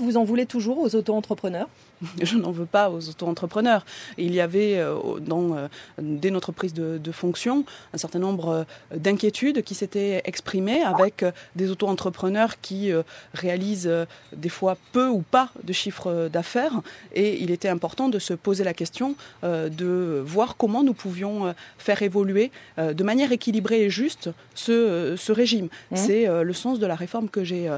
Vous en voulez toujours aux auto-entrepreneurs? Je n'en veux pas aux auto-entrepreneurs. Il y avait, euh, dans, euh, dès notre prise de, de fonction, un certain nombre euh, d'inquiétudes qui s'étaient exprimées avec des auto-entrepreneurs qui réalisent des fois peu ou pas de chiffre d'affaires. Et il était important de se poser la question de voir comment nous pouvions faire évoluer de manière équilibrée et juste ce, ce régime. Mmh. C'est le sens de la réforme que j'ai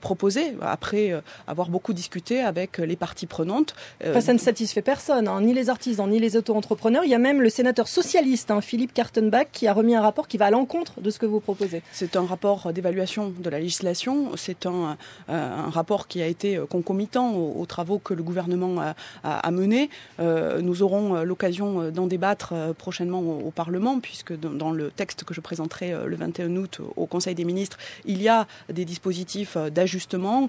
proposée après avoir beaucoup discuté avec les parties prenantes euh, ça ne satisfait personne, hein, ni les artisans, ni les auto-entrepreneurs. Il y a même le sénateur socialiste, hein, Philippe Kartenbach, qui a remis un rapport qui va à l'encontre de ce que vous proposez. C'est un rapport d'évaluation de la législation. C'est un, euh, rapport qui a été concomitant aux, travaux que le gouvernement a, menés. Euh, nous aurons l'occasion d'en débattre prochainement au, Parlement, puisque dans, le texte que je présenterai le 21 août au Conseil des ministres, il y a des dispositifs d'ajustement,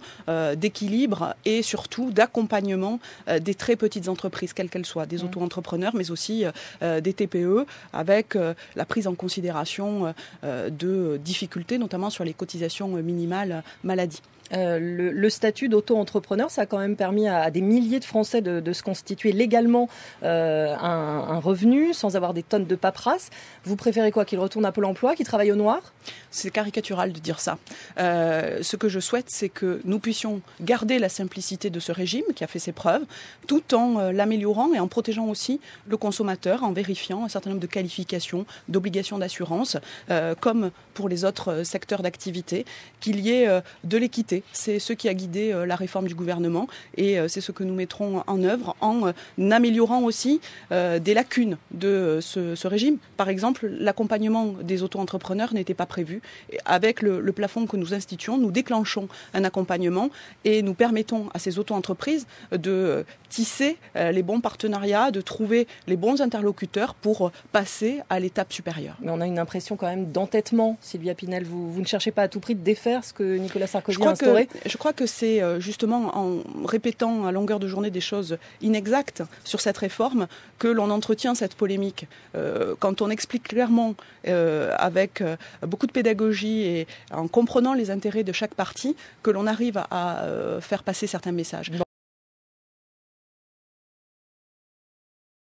d'équilibre et surtout d'accompagnement euh, des très petites entreprises, quelles qu'elles soient, des mmh. auto-entrepreneurs, mais aussi euh, euh, des TPE, avec la prise en considération de difficultés, notamment sur les cotisations minimales maladie. Euh, le, statut d'auto-entrepreneur, ça a quand même permis à, des milliers de Français de, se constituer légalement euh, un, revenu sans avoir des tonnes de paperasse. Vous préférez quoi Qu'ils retournent à Pôle emploi, qu'ils travaillent au noir? C'est caricatural de dire ça. Euh, ce que je souhaite, c'est que nous puissions garder la simplicité de ce régime qui a fait ses preuves, tout en l'améliorant et en protégeant aussi le consommateur, en vérifiant un certain nombre de qualifications, d'obligations d'assurance, comme pour les autres secteurs d'activité, qu'il y ait de l'équité c'est ce qui a guidé euh, la réforme du gouvernement et euh, c'est ce que nous mettrons en œuvre en euh, améliorant aussi des lacunes de ce, régime. Par exemple, l'accompagnement des auto-entrepreneurs n'était pas prévu. Avec le, plafond que nous instituons, nous déclenchons un accompagnement et nous permettons à ces auto-entreprises de tisser les bons partenariats, de trouver les bons interlocuteurs pour passer à l'étape supérieure. Mais on a une impression quand même d'entêtement, Sylvia Pinel. Vous, vous, ne cherchez pas à tout prix de défaire ce que Nicolas Sarkozy a je crois que c'est euh, justement en répétant à longueur de journée des choses inexactes sur cette réforme que l'on entretient cette polémique. Euh, quand on explique clairement, euh, avec beaucoup de pédagogie et en comprenant les intérêts de chaque partie, que l'on arrive à faire passer certains messages.